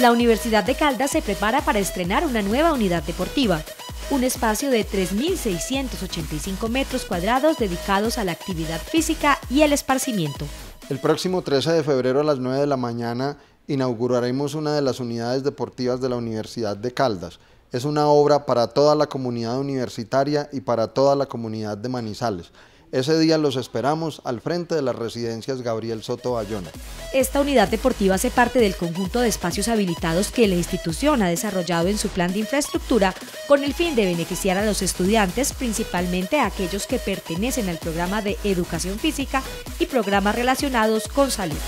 La Universidad de Caldas se prepara para estrenar una nueva unidad deportiva, un espacio de 3.685 metros cuadrados dedicados a la actividad física y el esparcimiento. El próximo 13 de febrero a las 9 de la mañana inauguraremos una de las unidades deportivas de la Universidad de Caldas. Es una obra para toda la comunidad universitaria y para toda la comunidad de Manizales. Ese día los esperamos al frente de las residencias Gabriel Soto Bayona. Esta unidad deportiva hace parte del conjunto de espacios habilitados que la institución ha desarrollado en su plan de infraestructura con el fin de beneficiar a los estudiantes, principalmente a aquellos que pertenecen al programa de educación física y programas relacionados con salud.